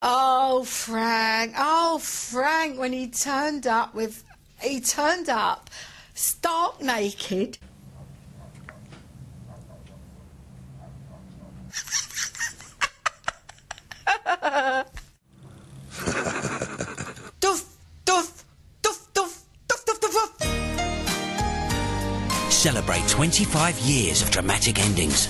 Oh, Frank. Oh, Frank, when he turned up with. He turned up stark naked. Doof, doof, doof. Celebrate 25 years of dramatic endings.